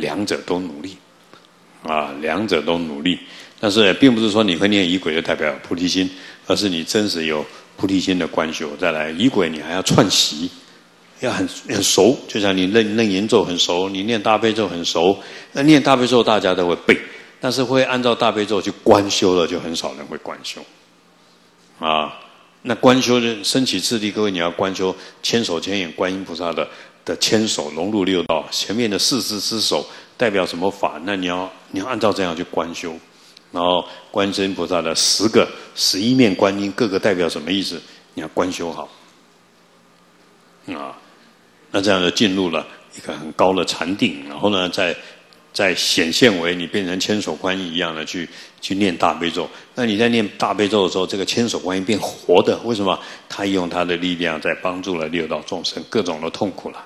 两者都努力，啊，两者都努力。但是并不是说你会念仪轨就代表菩提心，而是你真实有菩提心的观修。再来仪轨，你还要串习，要很很熟。就像你认认言咒很熟，你念大悲咒很熟。那念大悲咒大家都会背，但是会按照大悲咒去观修的，就很少人会观修。啊，那观修的升起次第，各位你要观修千手千眼观音菩萨的的千手融入六道，前面的四只之手代表什么法？那你要你要按照这样去观修。然后，观世音菩萨的十个、十一面观音，各个代表什么意思？你要观修好，啊，那这样就进入了一个很高的禅定。然后呢，再再显现为你变成千手观音一样的去去念大悲咒。那你在念大悲咒的时候，这个千手观音变活的，为什么？他用他的力量在帮助了六道众生各种的痛苦了。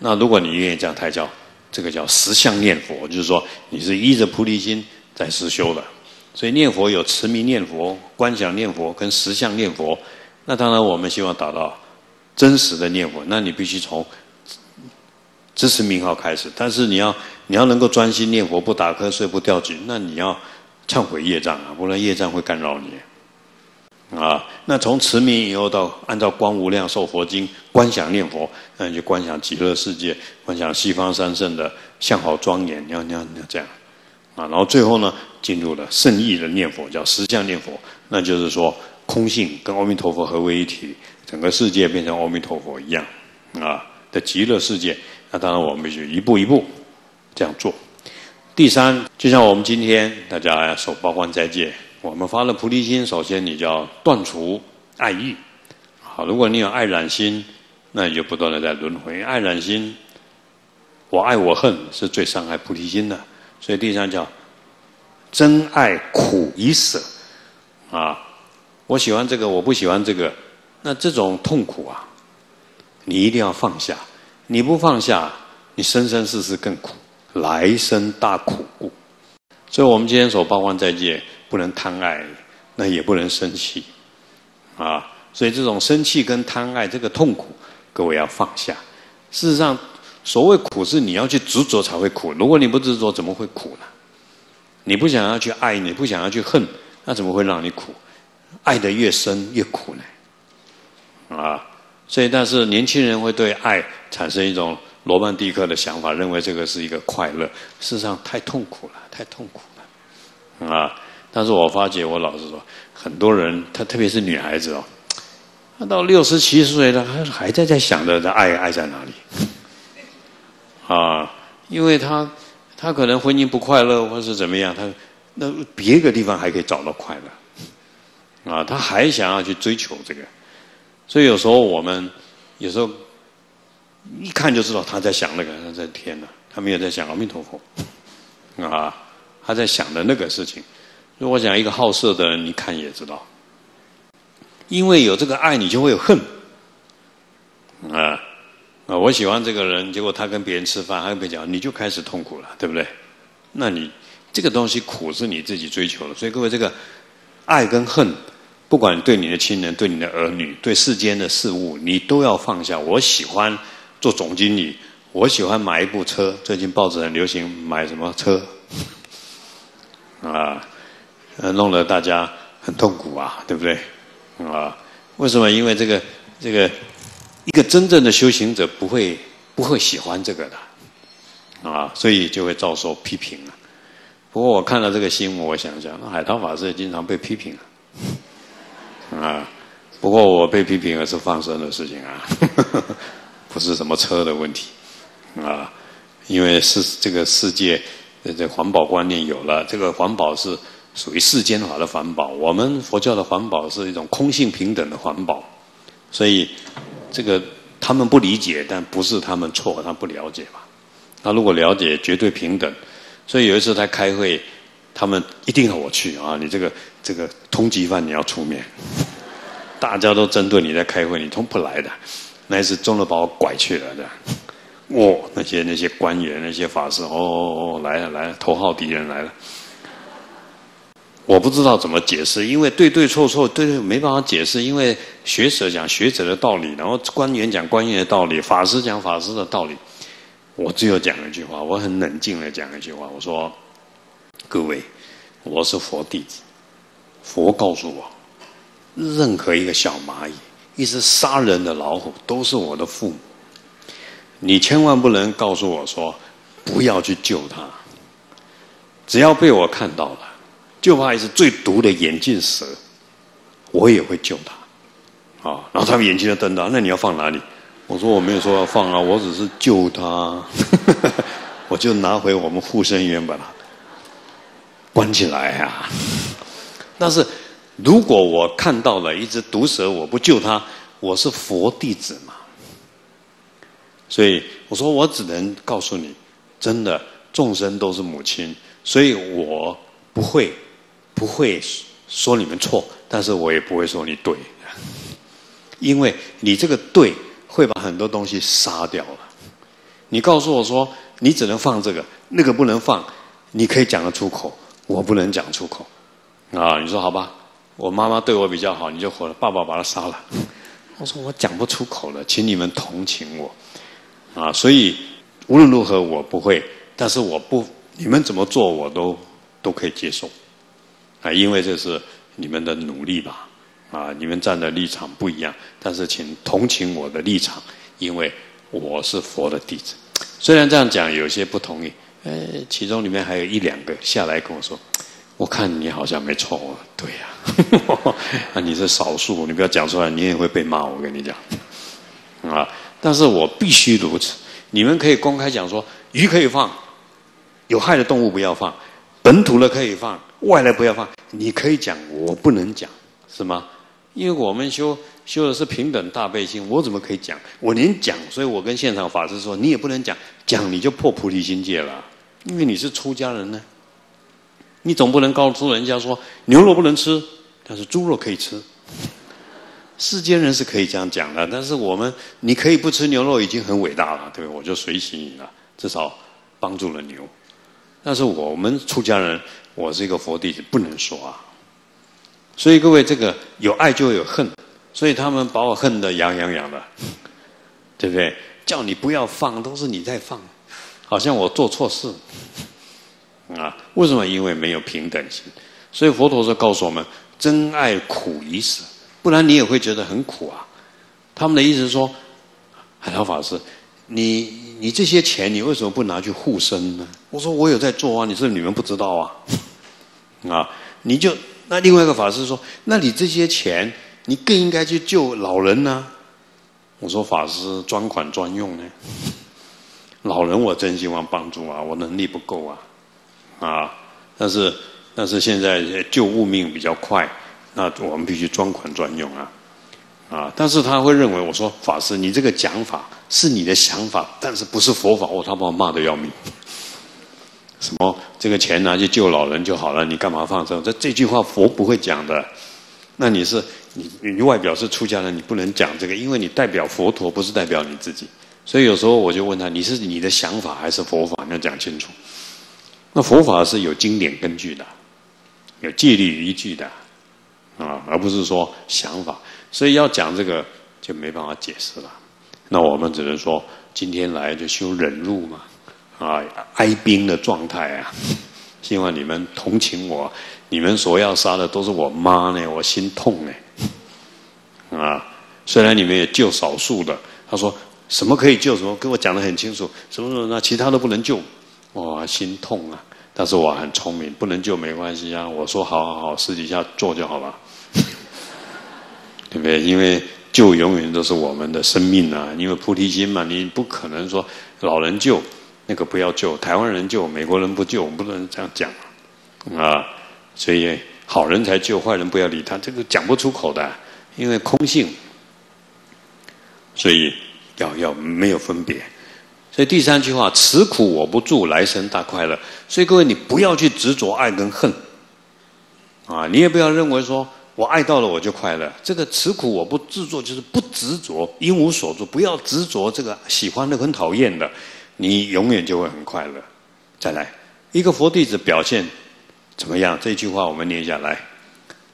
那如果你愿意这样，才叫这个叫十相念佛，就是说你是依着菩提心。在实修的，所以念佛有持名念佛、观想念佛跟实相念佛。那当然，我们希望达到真实的念佛，那你必须从支持名号开始。但是你要你要能够专心念佛，不打瞌睡、不掉举，那你要忏悔业障啊，不然业障会干扰你啊。那从持名以后到按照观无量寿佛经观想念佛，那你就观想极乐世界，观想西方三圣的相好庄严，你要你要要这样。啊，然后最后呢，进入了圣意的念佛，叫实相念佛，那就是说空性跟阿弥陀佛合为一体，整个世界变成阿弥陀佛一样，啊的极乐世界。那当然我们就一步一步这样做。第三，就像我们今天大家守八关斋戒，我们发了菩提心，首先你就要断除爱欲。好，如果你有爱染心，那你就不断的在轮回。爱染心，我爱我恨是最伤害菩提心的。所以第三叫真爱苦以舍啊！我喜欢这个，我不喜欢这个，那这种痛苦啊，你一定要放下。你不放下，你生生世世更苦，来生大苦故。所以我们今天所报关斋戒，不能贪爱，那也不能生气啊！所以这种生气跟贪爱这个痛苦，各位要放下。事实上。所谓苦是你要去执着才会苦，如果你不执着，怎么会苦呢？你不想要去爱，你不想要去恨，那怎么会让你苦？爱的越深越苦呢？啊！所以，但是年轻人会对爱产生一种罗曼蒂克的想法，认为这个是一个快乐。事实上，太痛苦了，太痛苦了。啊！但是我发觉，我老实说，很多人，他特别是女孩子哦，她到六十七十岁了，还还在在想着这爱爱在哪里。啊，因为他他可能婚姻不快乐，或是怎么样，他那别个地方还可以找到快乐，啊，他还想要去追求这个，所以有时候我们有时候一看就知道他在想那个，他在天呐，他没有在想阿弥陀佛，啊，他在想的那个事情。如果讲一个好色的人，你看也知道，因为有这个爱，你就会有恨，啊。啊，我喜欢这个人，结果他跟别人吃饭，还跟别人讲，你就开始痛苦了，对不对？那你这个东西苦是你自己追求的，所以各位，这个爱跟恨，不管对你的亲人、对你的儿女、对世间的事物，你都要放下。我喜欢做总经理，我喜欢买一部车，最近报纸很流行买什么车，弄得大家很痛苦啊，对不对？啊，为什么？因为这个这个。一个真正的修行者不会不会喜欢这个的，啊，所以就会遭受批评了。不过我看到这个新闻，我想想，那海涛法师也经常被批评啊。不过我被批评的是放生的事情啊，不是什么车的问题啊。因为是这个世界这环保观念有了，这个环保是属于世间法的环保。我们佛教的环保是一种空性平等的环保，所以。这个他们不理解，但不是他们错，他不了解吧？他如果了解，绝对平等。所以有一次他开会，他们一定要我去啊！你这个这个通缉犯你要出面，大家都针对你在开会，你通不来的。那一次中了把我拐去了的，哦！那些那些官员那些法师，哦哦哦，来了来了，头号敌人来了。我不知道怎么解释，因为对对错错，对对没办法解释。因为学者讲学者的道理，然后官员讲官员的道理，法师讲法师的道理。我只有讲一句话，我很冷静的讲一句话，我说：各位，我是佛弟子，佛告诉我，任何一个小蚂蚁，一只杀人的老虎，都是我的父母。你千万不能告诉我说，不要去救它。只要被我看到了，就怕一只最毒的眼镜蛇，我也会救它。啊，然后他们眼睛就瞪大，那你要放哪里？我说我没有说要放啊，我只是救他，我就拿回我们护生院把它关起来啊。但是如果我看到了一只毒蛇，我不救它，我是佛弟子嘛。所以我说我只能告诉你，真的众生都是母亲，所以我不会不会说你们错，但是我也不会说你对，因为你这个对。会把很多东西杀掉了。你告诉我说，你只能放这个，那个不能放，你可以讲得出口，我不能讲出口。啊，你说好吧？我妈妈对我比较好，你就活了。爸爸把他杀了。我说我讲不出口了，请你们同情我。啊，所以无论如何我不会，但是我不，你们怎么做我都都可以接受。啊，因为这是你们的努力吧。啊，你们站的立场不一样，但是请同情我的立场，因为我是佛的弟子。虽然这样讲有些不同意，呃，其中里面还有一两个下来跟我说，我看你好像没错哦。对呀，啊，你是少数，你不要讲出来，你也会被骂。我跟你讲，啊，但是我必须如此。你们可以公开讲说，鱼可以放，有害的动物不要放，本土的可以放，外来不要放。你可以讲，我不能讲，是吗？因为我们修修的是平等大悲心，我怎么可以讲？我连讲，所以我跟现场法师说，你也不能讲，讲你就破菩提心戒了。因为你是出家人呢，你总不能告诉人家说牛肉不能吃，但是猪肉可以吃。世间人是可以这样讲的，但是我们你可以不吃牛肉已经很伟大了，对我就随喜你了，至少帮助了牛。但是我们出家人，我是一个佛弟子，不能说啊。所以各位，这个有爱就有恨，所以他们把我恨得痒痒痒的，对不对？叫你不要放，都是你在放，好像我做错事啊？为什么？因为没有平等心。所以佛陀说告诉我们：真爱苦已死，不然你也会觉得很苦啊。他们的意思是说，海涛法师，你你这些钱，你为什么不拿去护身呢？我说我有在做啊，你是你们不知道啊？啊，你就。那另外一个法师说：“那你这些钱，你更应该去救老人呢。”我说：“法师专款专用呢，老人我真希望帮助啊，我能力不够啊，啊！但是但是现在救物命比较快，那我们必须专款专用啊，啊！但是他会认为我说法师，你这个讲法是你的想法，但是不是佛法，我他把我骂的要命。”什么？这个钱拿去救老人就好了，你干嘛放生？这这句话佛不会讲的。那你是你你外表是出家人，你不能讲这个，因为你代表佛陀，不是代表你自己。所以有时候我就问他：你是你的想法还是佛法？你要讲清楚。那佛法是有经典根据的，有戒律依据的啊，而不是说想法。所以要讲这个就没办法解释了。那我们只能说今天来就修忍辱嘛。啊，哀兵的状态啊！希望你们同情我。你们所要杀的都是我妈呢，我心痛呢。啊，虽然你们也救少数的，他说什么可以救，什么跟我讲的很清楚，什么什么那其他都不能救，哇，心痛啊！但是我很聪明，不能救没关系啊。我说好好好，私底下做就好了，对不对？因为救永远都是我们的生命啊，因为菩提心嘛，你不可能说老人救。那个不要救，台湾人救，美国人不救，我们不能这样讲啊！所以好人才救，坏人不要理他，这个讲不出口的，因为空性，所以要要没有分别。所以第三句话，此苦我不住，来生大快乐。所以各位，你不要去执着爱跟恨啊！你也不要认为说我爱到了我就快乐。这个吃苦我不自作，就是不执着，因无所住，不要执着这个喜欢的很讨厌的。你永远就会很快乐。再来，一个佛弟子表现怎么样？这句话我们念下来：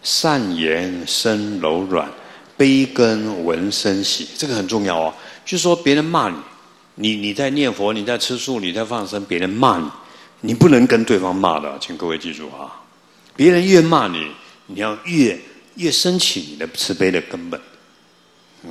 善言生柔软，悲根闻生喜。这个很重要哦。就是说，别人骂你，你你在念佛，你在吃素，你在放生，别人骂你，你不能跟对方骂的，请各位记住啊！别人越骂你，你要越越升起你的慈悲的根本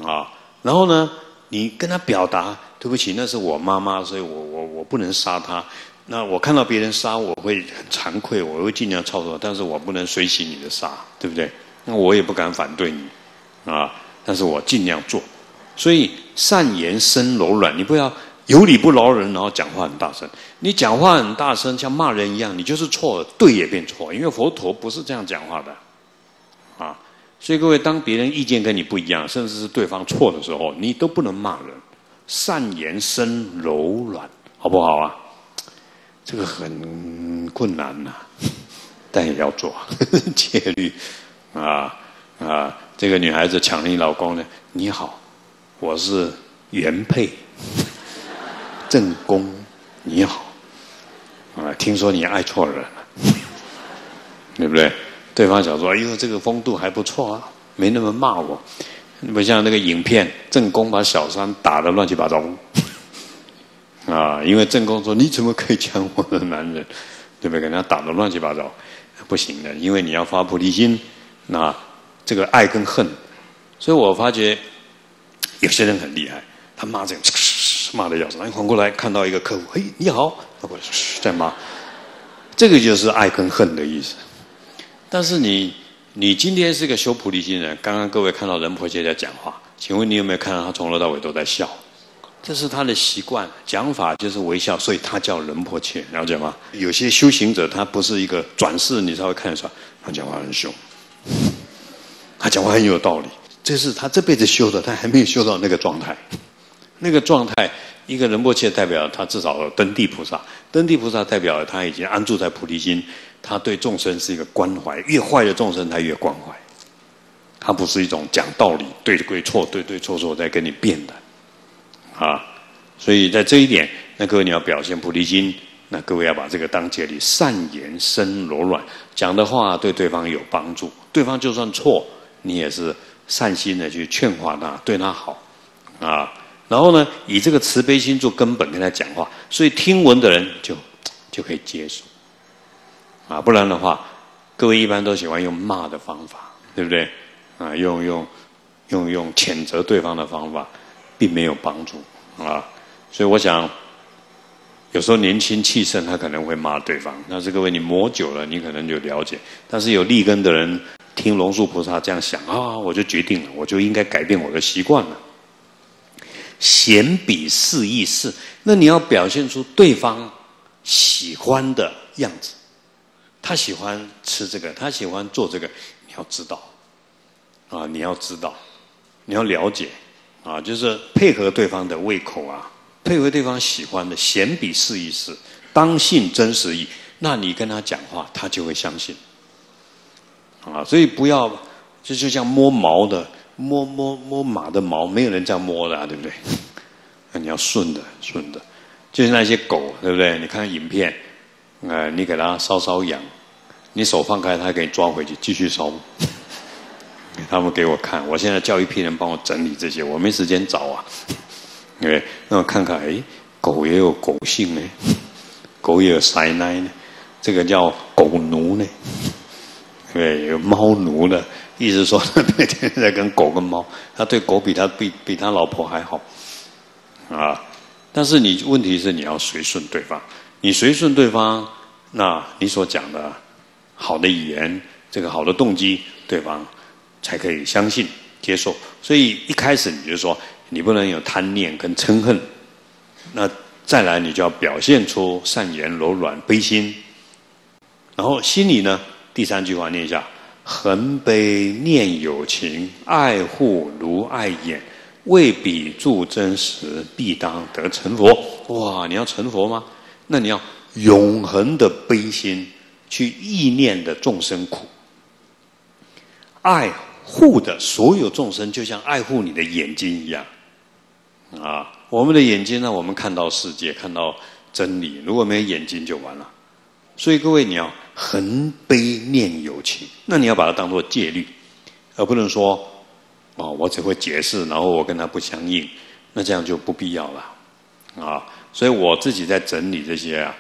啊。然后呢，你跟他表达，对不起，那是我妈妈，所以我我我不能杀她。那我看到别人杀，我会很惭愧，我会尽量操作，但是我不能随喜你的杀，对不对？那我也不敢反对你，啊，但是我尽量做。所以善言生柔软，你不要有理不饶人，然后讲话很大声。你讲话很大声，像骂人一样，你就是错了，对也变错，因为佛陀不是这样讲话的，所以各位，当别人意见跟你不一样，甚至是对方错的时候，你都不能骂人。善言生柔软，好不好啊？这个很困难呐，但也要做 戒律啊啊！这个女孩子抢了你老公呢？你好，我是原配正宫，你好啊！听说你爱错人了，对不对？对方想说：“哎呦，这个风度还不错啊，没那么骂我。”不像那个影片，正宫把小三打得乱七八糟。啊，因为正宫说：“你怎么可以抢我的男人？对不对？给他打得乱七八糟，不行的。因为你要发菩提心，那这个爱跟恨。所以我发觉有些人很厉害，他骂这个，骂的要死。一缓过来看到一个客户，嘿，你好，他过来在骂，这个就是爱跟恨的意思。但是你，你今天是个修菩提心人，刚刚各位看到仁婆切在讲话，请问你有没有看到他从头到尾都在笑？”这是他的习惯，讲法就是微笑，所以他叫仁波切，了解吗？有些修行者他不是一个转世，你才会看得出来，他讲话很凶，他讲话很有道理。这是他这辈子修的，他还没有修到那个状态。那个状态，一个仁波切代表他至少登地菩萨，登地菩萨代表他已经安住在菩提心，他对众生是一个关怀，越坏的众生他越关怀，他不是一种讲道理，对对错，对对错错在跟你辩的。啊，所以在这一点，那各位你要表现菩提心，那各位要把这个当戒律，善言生柔软，讲的话对对方有帮助，对方就算错，你也是善心的去劝化他，对他好，啊，然后呢，以这个慈悲心做根本跟他讲话，所以听闻的人就就可以接受，啊，不然的话，各位一般都喜欢用骂的方法，对不对？啊，用用用用谴责对方的方法。并没有帮助啊，所以我想，有时候年轻气盛，他可能会骂对方。但是各位，你磨久了，你可能就了解。但是有立根的人，听龙树菩萨这样想啊，我就决定了，我就应该改变我的习惯了。显比是意是，那你要表现出对方喜欢的样子。他喜欢吃这个，他喜欢做这个，你要知道啊，你要知道，你要了解。啊，就是配合对方的胃口啊，配合对方喜欢的，显比试一试，当信真实意，那你跟他讲话，他就会相信。啊，所以不要，就就像摸毛的，摸摸摸马的毛，没有人这样摸的，啊对不对？那你要顺的，顺的，就是那些狗，对不对？你看影片，呃，你给它稍稍养，你手放开，他给你抓回去，继续烧。他们给我看，我现在叫一批人帮我整理这些，我没时间找啊。对，那我看看，哎，狗也有狗性呢，狗也有塞奶呢，这个叫狗奴呢。对，有猫奴的，意思说他每天在跟狗跟猫，他对狗比他比比他老婆还好啊。但是你问题是你要随顺对方，你随顺对方，那你所讲的好的语言，这个好的动机，对方。才可以相信、接受。所以一开始你就说，你不能有贪念跟嗔恨。那再来，你就要表现出善言、柔软、悲心。然后心里呢，第三句话念一下：恒悲念有情，爱护如爱眼，为彼助真实，必当得成佛。哇！你要成佛吗？那你要永恒的悲心，去意念的众生苦，爱。护的所有众生，就像爱护你的眼睛一样，啊，我们的眼睛呢，我们看到世界，看到真理。如果没有眼睛，就完了。所以各位，你要恒悲念有情，那你要把它当做戒律，而不能说，哦，我只会解释，然后我跟他不相应，那这样就不必要了，啊，所以我自己在整理这些啊，